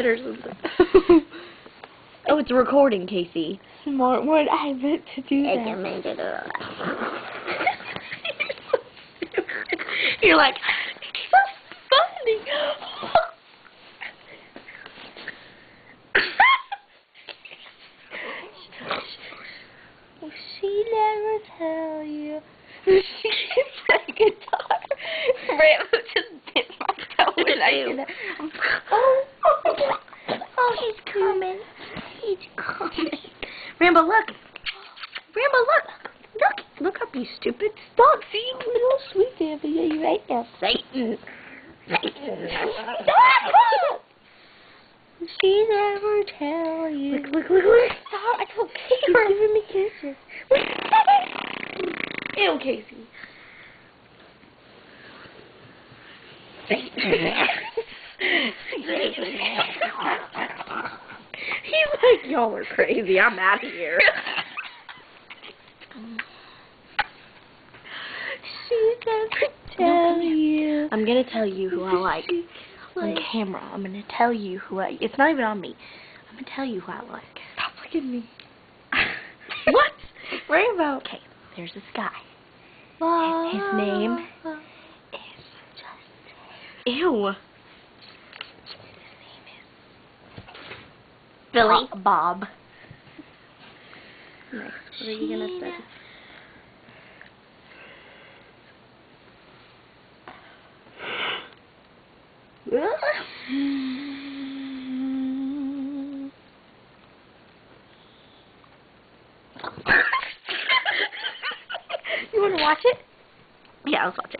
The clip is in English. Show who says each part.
Speaker 1: it or something. oh, it's recording, Casey.
Speaker 2: Smart one. I meant to do
Speaker 1: I
Speaker 2: that.
Speaker 1: can make it You're like, it's so funny.
Speaker 2: Will she never tell you? She play guitar? Rambo just bit my toe and I
Speaker 1: Ew.
Speaker 2: can. Oh,
Speaker 1: he's coming. He's coming. Rambo, look. Rambo, look. Look. Look up, you stupid.
Speaker 2: stop seeing little sweet there, but yeah, you right now.
Speaker 1: Satan. Satan.
Speaker 2: Stop! She never tell you?
Speaker 1: Look, look, look, look.
Speaker 2: Stop! I told He's giving me kisses.
Speaker 1: Ew, Casey. He's like, y'all are crazy. I'm out of here.
Speaker 2: she never tell you.
Speaker 1: I'm gonna tell you who I like on camera. I'm gonna tell you who I. It's not even on me. I'm gonna tell you who I like.
Speaker 2: Stop looking at me.
Speaker 1: what?
Speaker 2: Rainbow.
Speaker 1: Okay, there's this guy.
Speaker 2: His
Speaker 1: His name
Speaker 2: is Justin.
Speaker 1: Ew.
Speaker 2: Billy.
Speaker 1: Bob. Next, what are you gonna say?
Speaker 2: you wanna watch it? Yeah, let's watch it.